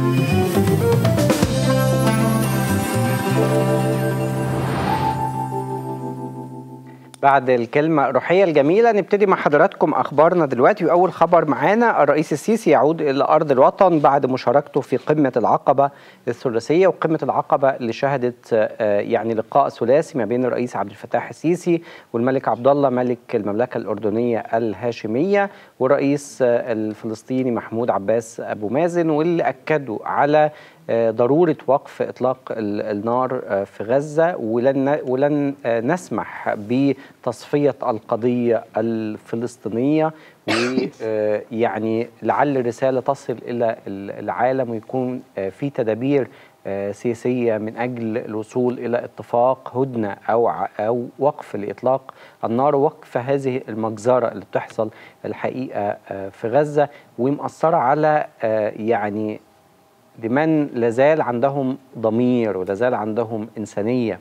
Thank you. بعد الكلمة الروحية الجميلة نبتدي مع حضراتكم أخبارنا دلوقتي. وأول خبر معانا الرئيس السيسي يعود إلى أرض الوطن بعد مشاركته في قمة العقبة الثلاثية وقمة العقبة اللي شهدت يعني لقاء ثلاثي ما بين الرئيس عبد الفتاح السيسي والملك عبد الله ملك المملكة الأردنية الهاشمية والرئيس الفلسطيني محمود عباس أبو مازن واللي أكدوا على ضرورة وقف إطلاق النار في غزة ولن ولن نسمح بتصفية القضية الفلسطينية. ويعني لعل الرسالة تصل إلى العالم ويكون في تدابير سياسية من أجل الوصول إلى اتفاق هدنة أو أو وقف لإطلاق النار ووقف هذه المجزرة اللي بتحصل الحقيقة في غزة. ومأثرة على يعني لمن لازال عندهم ضمير ولازال عندهم إنسانية.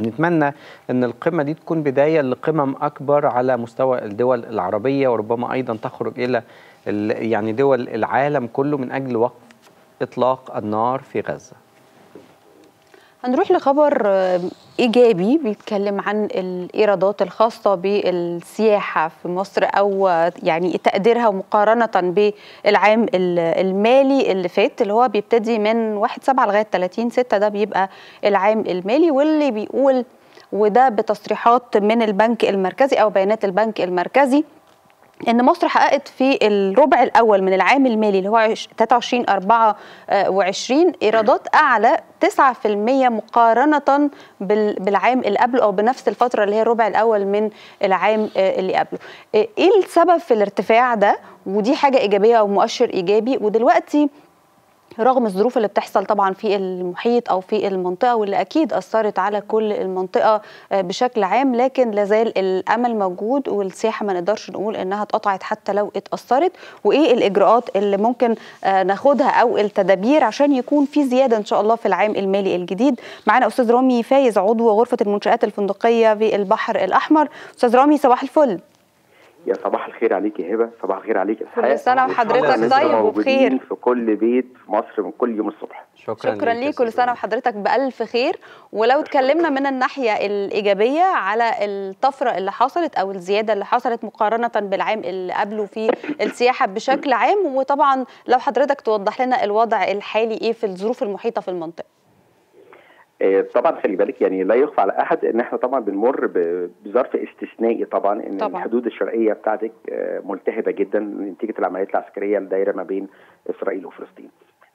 نتمنى أن القمة دي تكون بداية لقمم أكبر على مستوى الدول العربية وربما أيضا تخرج إلى يعني دول العالم كله من أجل وقف إطلاق النار في غزة. هنروح لخبر إيجابي بيتكلم عن الإيرادات الخاصة بالسياحة في مصر أو يعني تقديرها مقارنة بالعام المالي اللي فات اللي هو بيبتدي من 1 7 لغاية 30 6 ده بيبقى العام المالي. واللي بيقول وده بتصريحات من البنك المركزي أو بيانات البنك المركزي إن مصر حققت في الربع الأول من العام المالي اللي هو 23 24 إيرادات أعلى 9% مقارنة بالعام اللي قبله أو بنفس الفترة اللي هي الربع الأول من العام اللي قبله. إيه السبب في الارتفاع ده؟ ودي حاجة إيجابية أو مؤشر إيجابي ودلوقتي رغم الظروف اللي بتحصل طبعا في المحيط أو في المنطقة واللي أكيد أثرت على كل المنطقة بشكل عام لكن لازال الأمل موجود والسياحة ما نقدرش نقول إنها اتقطعت حتى لو اتأثرت. وإيه الإجراءات اللي ممكن ناخدها أو التدابير عشان يكون في زيادة إن شاء الله في العام المالي الجديد؟ معانا أستاذ رامي فايز عضو غرفة المنشآت الفندقية في البحر الأحمر. أستاذ رامي صباح الفل. يا صباح الخير عليك يا هبة صباح الخير عليك. اسحاق كل سنة وحضرتك طيب وبخير. في كل بيت في مصر من كل يوم الصبح. شكرا, شكرا ليك كل سنة وحضرتك بألف خير. ولو اتكلمنا من الناحية الإيجابية على الطفرة اللي حصلت أو الزيادة اللي حصلت مقارنة بالعام اللي قبله في السياحة بشكل عام. وطبعا لو حضرتك توضح لنا الوضع الحالي إيه في الظروف المحيطة في المنطقة. طبعا خلي بالك يعني لا يخفى على أحد إن إحنا طبعا بنمر بظرف استثنائي طبعا إن طبعا. الحدود الشرقيه بتاعتك ملتهبة جدا نتيجة العمليات العسكرية الدايرة ما بين إسرائيل وفلسطين.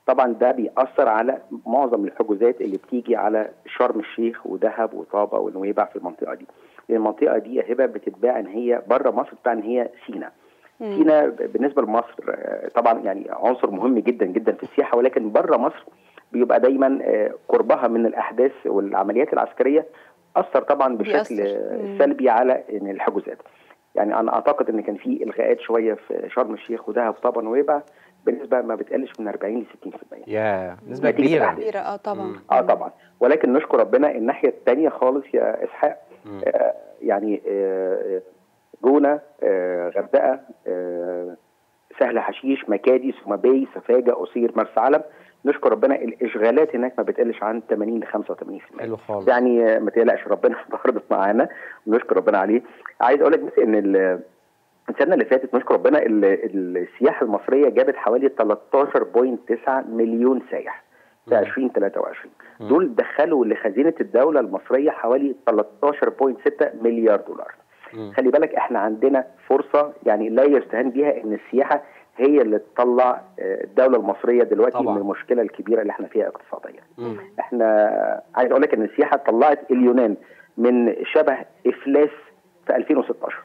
طبعا ده بيأثر على معظم الحجوزات اللي بتيجي على شرم الشيخ ودهب وطابة ونويبع في المنطقة دي. لأن المنطقة دي يا هبة بتتباع إن هي بره مصر بتتباع إن هي سينا. سينا بالنسبة لمصر طبعا يعني عنصر مهم جدا جدا في السياحة ولكن بره مصر بيبقى دايما قربها من الأحداث والعمليات العسكرية أثر طبعا بشكل سلبي على الحجوزات. يعني أنا أعتقد إن كان في إلغاءات شوية في شرم الشيخ ودهب طبعا ونويبع بنسبة ما بتقلش من 40 ل 60%. يا نسبة كبيرة. كبيرة آه طبعا. آه طبعا. ولكن نشكر ربنا الناحية الثانية خالص يا إسحاق. آه يعني آه جونة آه غردقة آه سهل حشيش مكادي سومباي سفاجة قصير مرسى علم. نشكر ربنا الإشغالات هناك ما بتقلش عن 80 ل 85% حلو خالص. يعني ما تقلقش ربنا برضه معانا ونشكر ربنا عليه. عايز أقول لك بس إن السنة اللي فاتت نشكر ربنا السياحة المصرية جابت حوالي 13.9 مليون سائح في 2023 دول دخلوا لخزينة الدولة المصرية حوالي 13.6 مليار دولار. خلي بالك إحنا عندنا فرصة يعني لا يستهان بها إن السياحة هي اللي تطلع الدولة المصرية دلوقتي طبعا. من المشكلة الكبيرة اللي إحنا فيها اقتصاديا. إحنا عايز أقول لك ان السياحة طلعت اليونان من شبه إفلاس في 2016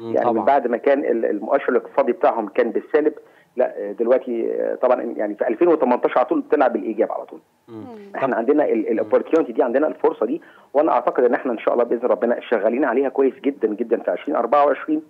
يعني طبعا. من بعد ما كان المؤشر الاقتصادي بتاعهم كان بالسالب لا دلوقتي طبعا يعني في 2018 على طول طلع بالإيجاب على طول. مم. إحنا عندنا الاوبورتيونتي دي عندنا الفرصة دي وأنا أعتقد إن إحنا إن شاء الله بإذن ربنا شغالين عليها كويس جدا جدا في 2024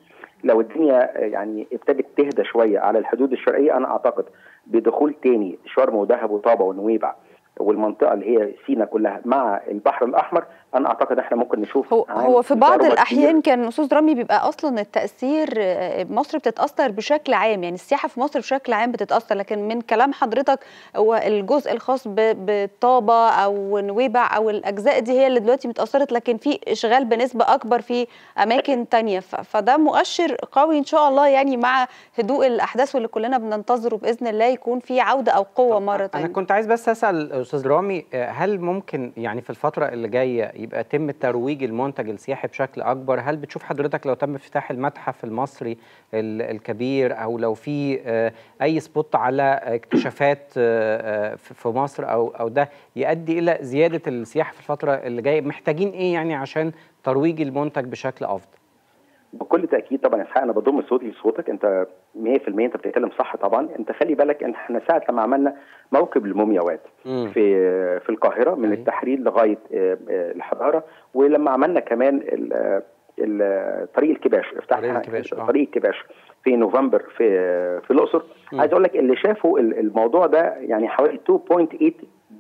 لو الدنيا يعني ابتدت تهدى شوية على الحدود الشرقيه أنا أعتقد بدخول تاني شرم ودهب وطابة ونويبع والمنطقة اللي هي سينا كلها مع البحر الأحمر أنا أعتقد إحنا ممكن نشوف هو هو في بعض الأحيان. كان أستاذ رامي بيبقى أصلا التأثير آه، مصر بتتأثر بشكل عام يعني السياحة في مصر بشكل عام بتتأثر لكن من كلام حضرتك هو الجزء الخاص ب- بطابة أو نويبع أو الأجزاء دي هي اللي دلوقتي متأثرت لكن في إشغال بنسبة أكبر في أماكن تانية ف- فده مؤشر قوي إن شاء الله يعني مع هدوء الأحداث واللي كلنا بننتظره بإذن الله يكون في عودة أو قوة مرة أنا تانية كنت عايز بس أسأل أستاذ رامي آه، هل ممكن يعني في الفترة اللي جاية يبقى يتم ترويج المنتج السياحي بشكل أكبر. هل بتشوف حضرتك لو تم افتتاح المتحف المصري ال- الكبير أو لو في آه، أي spot على اكتشافات آه، آه، في مصر أو أو ده يؤدي إلى زيادة السياحة في الفترة اللي جاية؟ محتاجين إيه يعني عشان ترويج المنتج بشكل أفضل؟ بكل تأكيد طبعا إسحاق أنا بضم صوتي لصوتك أنت 100% أنت بتتكلم صح طبعا أنت خلي بالك إن إحنا ساعة لما عملنا موكب المومياوات. في في القاهرة من أيوة. التحرير لغاية آه، آه، الحضارة ولما عملنا كمان آه، طريق الكباش افتتحنا طريق الكباش، في نوفمبر في في الأقصر. عايز أقول لك اللي شافوا ال- الموضوع ده يعني حوالي 2.8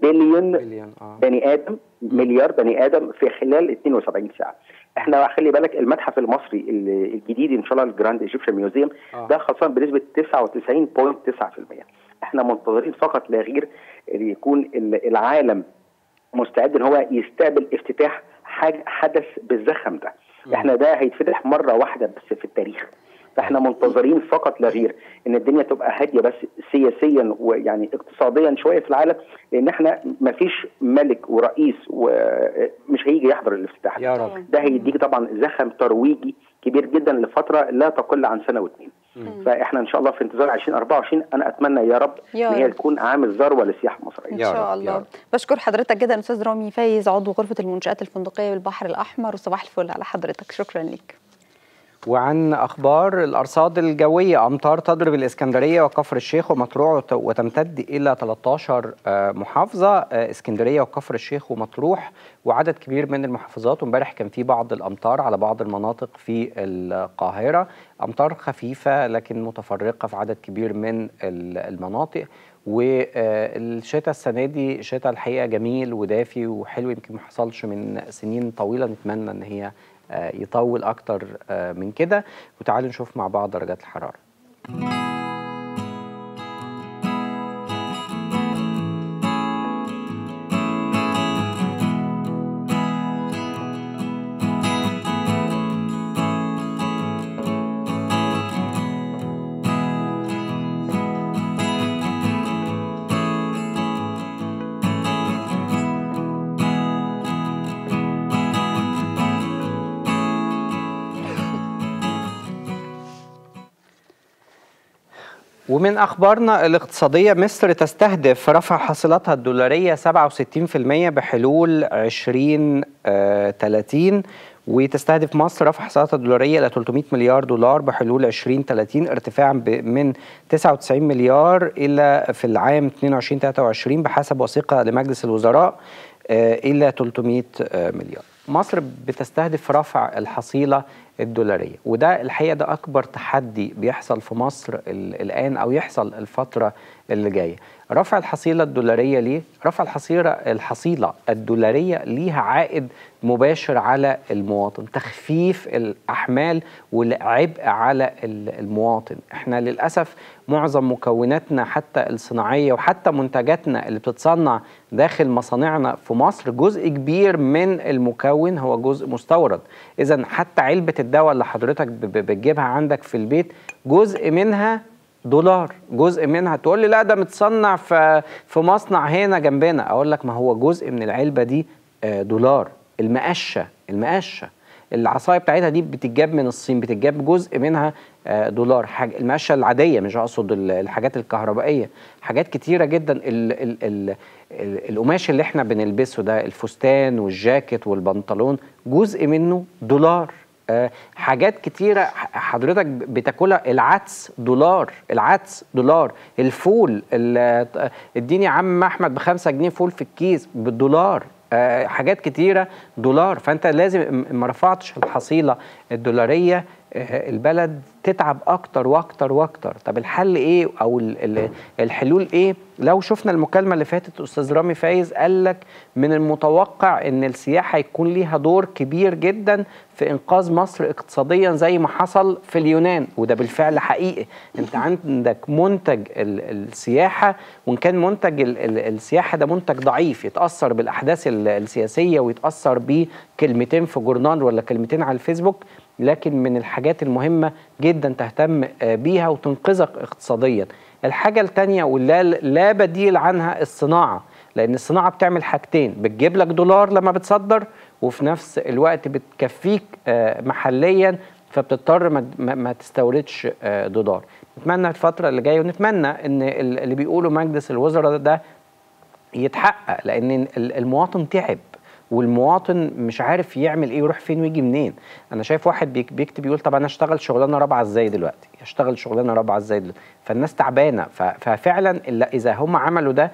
بليون آه. بني آدم مليار بني آدم في خلال 72 ساعة. إحنا خلي بالك المتحف المصري ال- الجديد إن شاء الله ال Grand Egyptian Museum آه. ده خلصان بنسبة 99.9% إحنا منتظرين فقط لا غير إن يكون ال- العالم مستعد إن هو يستقبل افتتاح حدث بالزخم ده. إحنا ده هيتفتح مرة واحدة بس في التاريخ. فاحنا منتظرين فقط لا غير إن الدنيا تبقى هادية بس سياسيا ويعني اقتصاديا شوية في العالم لأن إحنا ما فيش ملك ورئيس ومش هيجي يحضر الافتتاح. يا رب. ده هيديك طبعا زخم ترويجي كبير جدا لفترة لا تقل عن سنة واثنين. فإحنا إن شاء الله في انتظار 2024 أنا أتمنى يا رب يا إن هي. تكون عامل ذروه للسياحه المصريه إن شاء يا الله. رب. بشكر حضرتك جدا أستاذ رامي فايز عضو غرفة المنشآت الفندقية بالبحر الأحمر. وصباح الفل على حضرتك. شكرا لك وعن أخبار الأرصاد الجوية. أمطار تضرب الإسكندرية وكفر الشيخ ومطروح وت- وتمتد إلى 13 آه، محافظة. آه، إسكندرية وكفر الشيخ ومطروح وعدد كبير من المحافظات. وامبارح كان في بعض الأمطار على بعض المناطق في القاهرة. أمطار خفيفة لكن متفرقة في عدد كبير من ال- المناطق. والشتاء السنة دي شتاء الحقيقة جميل ودافي وحلو يمكن ما حصلش من سنين طويلة. نتمنى إن هي يطول أكتر آه، من كده. وتعالوا نشوف مع بعض درجات الحرارة. ومن أخبارنا الاقتصادية مصر تستهدف رفع حاصلاتها الدولارية 67% بحلول 2030 وتستهدف مصر رفع حصيلتها الدولارية إلى 300 مليار دولار بحلول 2030 ارتفاعا من 99 مليار إلى في العام 22 23 بحسب وثيقة لمجلس الوزراء آه، إلى 300 آه، مليار. مصر بتستهدف رفع الحصيلة الدولارية وده الحقيقة ده أكبر تحدي بيحصل في مصر ال- الآن أو يحصل الفترة اللي جاية. رفع الحصيلة الدولارية ليه؟ رفع الحصيله الحصيلة الدولارية ليها عائد مباشر على المواطن، تخفيف الأحمال والعبء على ال- المواطن، إحنا للأسف معظم مكوناتنا حتى الصناعية وحتى منتجاتنا اللي بتتصنع داخل مصانعنا في مصر جزء كبير من المكون هو جزء مستورد، اذا حتى علبة الدواء اللي حضرتك بتجيبها عندك في البيت جزء منها دولار جزء منها تقول لي لا ده متصنع في في مصنع هنا جنبنا. أقول لك ما هو جزء من العلبة دي آه، دولار. المقشة المقشة. العصاية بتاعتها دي بتتجاب من الصين بتتجاب جزء منها آه، دولار. حاجة المقشة العادية مش أقصد ال- الحاجات الكهربائية. حاجات كتيرة جدا. ال ال ال ال القماش اللي إحنا بنلبسه ده الفستان والجاكيت والبنطلون جزء منه دولار. حاجات كتيرة حضرتك بتاكلها. العدس دولار العدس دولار. الفول اديني يا عم أحمد بخمسة جنيه فول في الكيس بالدولار. آه، حاجات كتيرة دولار. فأنت لازم ما رفعتش الحصيلة الدولارية آه، البلد تتعب أكتر وأكتر وأكتر. طب الحل إيه؟ أو ال- ال- الحلول إيه؟ لو شفنا المكالمة اللي فاتت أستاذ رامي فايز قال لك من المتوقع إن السياحة يكون ليها دور كبير جدا في إنقاذ مصر اقتصاديا زي ما حصل في اليونان. وده بالفعل حقيقي. أنت عندك منتج ال- السياحة وإن كان منتج ال- ال- السياحة ده منتج ضعيف يتأثر بالأحداث ال- السياسية ويتأثر بكلمتين في جورنال ولا كلمتين على الفيسبوك لكن من الحاجات المهمة جدا تهتم آه، بيها وتنقذك اقتصاديا. الحاجة التانية واللي لا بديل عنها الصناعة لأن الصناعة بتعمل حاجتين بتجيب لك دولار لما بتصدر وفي نفس الوقت بتكفيك آه، محليا فبتضطر ما, تستوردش آه، دولار. نتمنى الفترة اللي جاية ونتمنى إن ال- اللي بيقولوا مجلس الوزراء ده يتحقق ال- المواطن تعب. والمواطن مش عارف يعمل إيه يروح فين ويجي منين. أنا شايف واحد بيك- بيكتب يقول طب أنا أشتغل شغلانة رابعة إزاي دلوقتي؟ أشتغل شغلانة رابعة إزاي دلوقتي؟ فالناس تعبانة. ففعلا إذا هم عملوا ده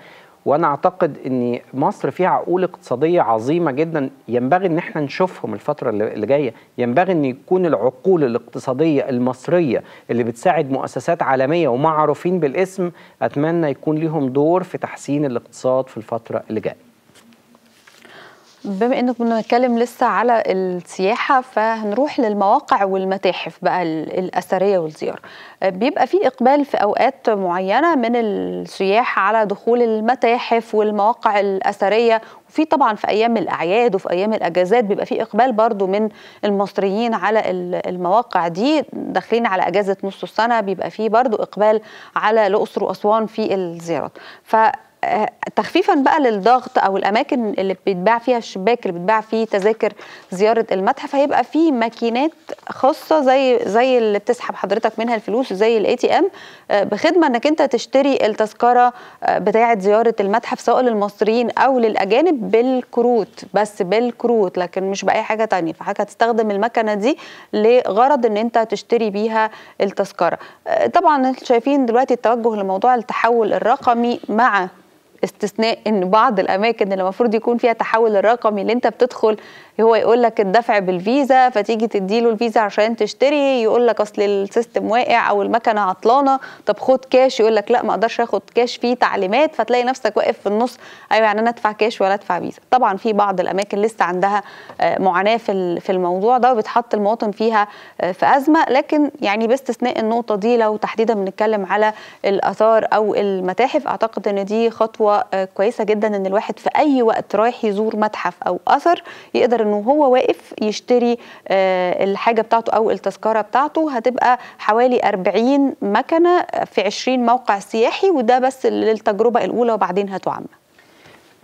وأنا أعتقد إن مصر فيها عقول اقتصادية عظيمة جدا. ينبغي إن إحنا نشوفهم الفترة اللي اللي جاية. ينبغي إن يكون العقول الاقتصادية المصرية اللي بتساعد مؤسسات عالمية ومعروفين بالاسم أتمنى يكون ليهم دور في تحسين الاقتصاد في الفترة اللي جاية. بما انك بنتكلم لسه على السياحة فهنروح للمواقع والمتاحف بقى ال- الأثرية والزيارة. آه، بيبقى في إقبال في أوقات معينة من السياح على دخول المتاحف والمواقع الأثرية. وفي طبعا في أيام الأعياد وفي أيام الأجازات بيبقى في إقبال برضو من المصريين على ال- المواقع دي. داخلين على أجازة نص السنة بيبقى في برضو إقبال على الأقصر وأسوان في الزيارات. ف تخفيفا بقى للضغط أو الأماكن اللي بيتباع فيها الشباك اللي بيتباع فيه تذاكر زيارة المتحف هيبقى فيه ماكينات خاصة زي زي اللي بتسحب حضرتك منها الفلوس زي ال ATM بخدمة إنك أنت تشتري التذكرة آه، بتاعة زيارة المتحف سواء للمصريين أو للأجانب بالكروت بس بالكروت لكن مش بأي حاجة تانية. فحضرتك هتستخدم المكنة دي لغرض إن أنت تشتري بيها التذكرة. آه، طبعا شايفين دلوقتي التوجه لموضوع التحول الرقمي مع استثناء إن بعض الأماكن اللي المفروض يكون فيها التحول الرقمي اللي أنت بتدخل هو يقول لك الدفع بالفيزا فتيجي تديله الفيزا عشان تشتري يقول لك أصل ال system واقع أو المكنة عطلانة طب خد كاش يقول لك لا ما أقدرش آخد كاش فيه تعليمات فتلاقي نفسك واقف في النص أيوه يعني أنا أدفع كاش ولا أدفع فيزا. طبعا في بعض الأماكن لسه عندها آه، معاناة في في الموضوع ده وبتحط المواطن فيها آه، في أزمة لكن يعني باستثناء النقطة دي لو تحديدا بنتكلم على الآثار أو المتاحف أعتقد إن دي خطوة آه، كويسة جدا إن الواحد في أي وقت رايح يزور متحف أو أثر يقدر إنه هو واقف يشتري آه، الحاجة بتاعته أو التذكرة بتاعته. هتبقى حوالي 40 مكنة في 20 موقع سياحي وده بس للتجربة الأولى وبعدين هتعمم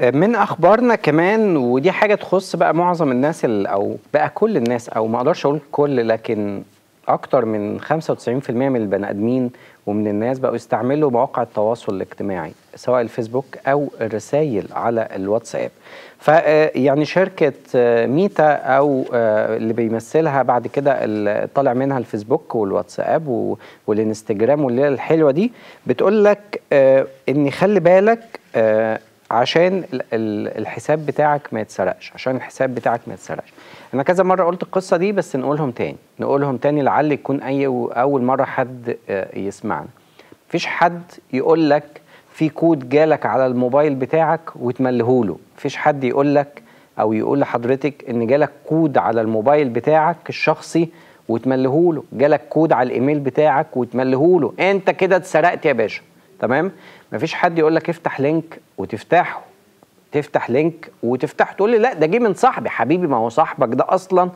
من أخبارنا كمان ودي حاجة تخص بقى معظم الناس ال- أو بقى كل الناس أو ما أقدرش أقول كل لكن أكتر من 95% من البني آدمين ومن الناس بقوا يستعملوا مواقع التواصل الاجتماعي سواء الفيسبوك أو الرسائل على الواتساب. ف يعني شركة آه، ميتا أو آه، اللي بيمثلها بعد كده ال- طالع منها الفيسبوك والواتساب والإنستجرام والليلة الحلوة دي بتقول لك آه، إن خلي بالك آه، عشان ال- ال- الحساب بتاعك ما يتسرقش عشان الحساب بتاعك ما يتسرقش. أنا كذا مرة قلت القصة دي بس نقولهم تاني. نقولهم تاني لعل يكون أي أول مرة حد آه، يسمعنا. مفيش حد يقول لك في كود جالك على الموبايل بتاعك وتملهوله. مفيش حد يقول لك أو يقول لحضرتك إن جالك كود على الموبايل بتاعك الشخصي وتملهوله. جالك كود على الإيميل بتاعك وتملهوله. أنت كده اتسرقت يا باشا. تمام؟ مفيش حد يقول لك افتح link وتفتحه. تفتح link وتفتح تقول لي لا ده جه من صاحبي. حبيبي ما هو صاحبك ده أصلا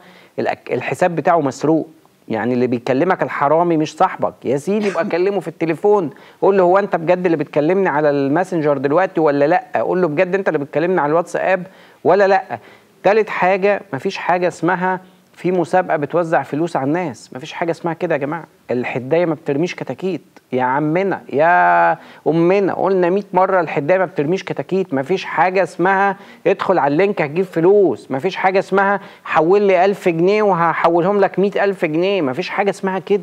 الحساب بتاعه مسروق. يعني اللي بيكلمك الحرامي مش صاحبك. يا سيدي يبقى كلمه في التليفون. قول له هو أنت بجد اللي بتكلمني على الماسنجر دلوقتي ولا لأ؟ قول له بجد أنت اللي بتكلمني على الواتساب ولا لأ؟ تالت حاجة مفيش حاجة اسمها في مسابقة بتوزع فلوس على الناس. مفيش حاجة اسمها كده يا جماعة. الحداية ما بترميش كتاكيت. يا عمنا يا أمنا قلنا 100 مرة الحداية ما بترميش كتاكيت. مفيش حاجة اسمها ادخل على ال link هتجيب فلوس. مفيش حاجة اسمها حول لي 1000 جنيه وهحولهم لك 100000 جنيه. مفيش حاجة اسمها كده.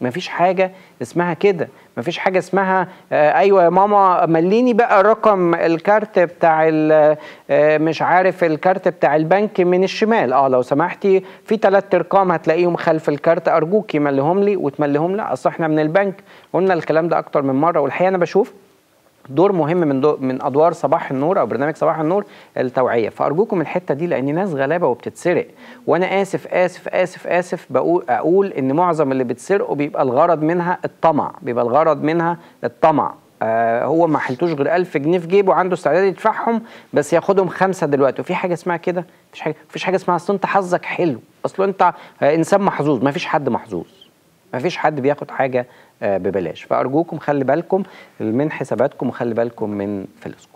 مفيش حاجة اسمها كده. مفيش حاجة اسمها آه أيوه يا ماما مليني بقى رقم ال card بتاع آه مش عارف ال card بتاع البنك من الشمال. آه لو سمحتي في ثلاث أرقام هتلاقيهم خلف ال card. ارجوكي مليهم لي وتمليهم لا أصل إحنا من البنك قلنا الكلام ده أكتر من مرة. والحقيقة أنا بشوف دور مهم من دو من أدوار صباح النور أو برنامج صباح النور التوعية. فأرجوكم الحتة دي لأن ناس غلابة وبتتسرق. وأنا آسف آسف آسف آسف بقول أقول إن معظم اللي بتسرقوا بيبقى الغرض منها الطمع بيبقى الغرض منها الطمع. آه هو ما حلتوش غير 1000 جنيه في جيبه وعنده استعداد يدفعهم بس ياخدهم خمسة دلوقتي. وفي حاجة اسمها كده؟ مفيش حاجة مفيش حاجة اسمها أصل أنت حظك حلو. أصل أنت آه إنسان محظوظ. مفيش حد محظوظ. ما فيش حد بياخد حاجة ببلاش. فأرجوكم خلي بالكم من حساباتكم وخلي بالكم من فلوسكم. آه،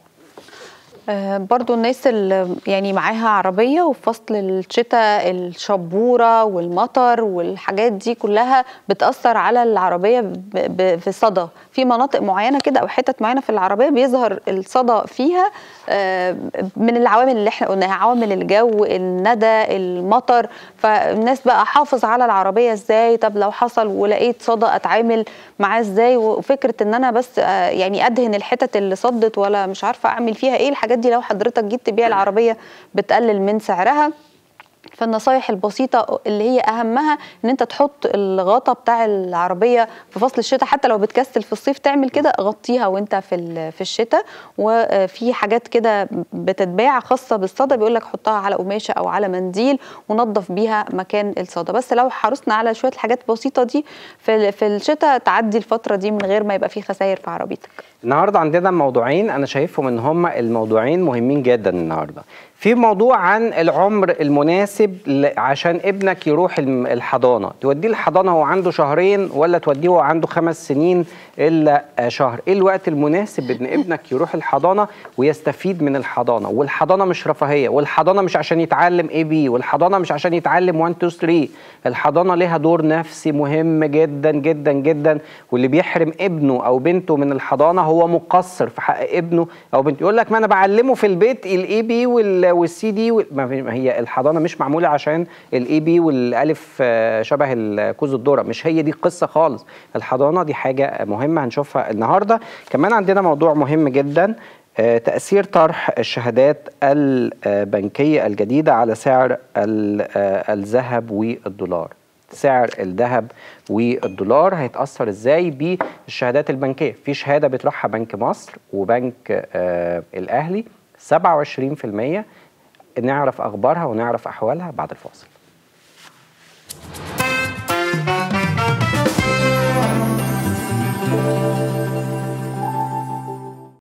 برضو الناس اللي يعني معاها عربية وفي فصل الشتاء الشبورة والمطر والحاجات دي كلها بتأثر على العربية في صدى. في مناطق معينة كده أو حتت معينة في العربية بيظهر الصدى فيها آه، من العوامل اللي إحنا قلناها عوامل الجو الندى المطر. فالناس بقى حافظ على العربية إزاي؟ طب لو حصل ولقيت صدى أتعامل معاه إزاي؟ وفكرة إن أنا بس آه، يعني أدهن الحتت اللي صدت ولا مش عارفة أعمل فيها إيه الحاجات دي لو حضرتك جيت تبيع العربية بتقلل من سعرها. فالنصايح البسيطة اللي هي أهمها إن أنت تحط الغطا بتاع العربية في فصل الشتاء حتى لو بتكسل في الصيف تعمل كده غطيها وأنت في في الشتاء. وفي حاجات كده بتتباع خاصة بالصدى بيقول لك حطها على قماشة أو على منديل ونظف بيها مكان الصدى. بس لو حرصنا على شوية الحاجات البسيطة دي في في الشتاء تعدي الفترة دي من غير ما يبقى في خسائر في عربيتك. النهارده عندنا موضوعين أنا شايفهم إن هم الموضوعين مهمين جدا النهارده. في موضوع عن العمر المناسب عشان ابنك يروح الحضانة. توديه الحضانة وهو عنده شهرين ولا توديه وهو عنده خمس سنين إلا شهر. إيه الوقت المناسب إن ابنك يروح الحضانة ويستفيد من الحضانة؟ والحضانة مش رفاهية والحضانة مش عشان يتعلم اي بي والحضانة مش عشان يتعلم 1 2 3 الحضانة ليها دور نفسي مهم جدا جدا جدا. واللي بيحرم ابنه أو بنته من الحضانة هو مقصر في حق ابنه أو بنته. يقول لك ما أنا بعلمه في البيت ال A B وال C D ما هي الحضانة مش معمولة عشان ال A B والألف آه، شبه كوز الذره مش هي دي القصة خالص. الحضانة دي حاجة مهمة هنشوفها النهارده. كمان عندنا موضوع مهم جدا آه، تأثير طرح الشهادات البنكية الجديدة على سعر آه، الذهب والدولار. سعر الذهب والدولار هيتأثر إزاي بالشهادات البنكية؟ في شهادة بيطرحها بنك مصر وبنك الأهلي 27% نعرف أخبارها ونعرف أحوالها بعد الفاصل.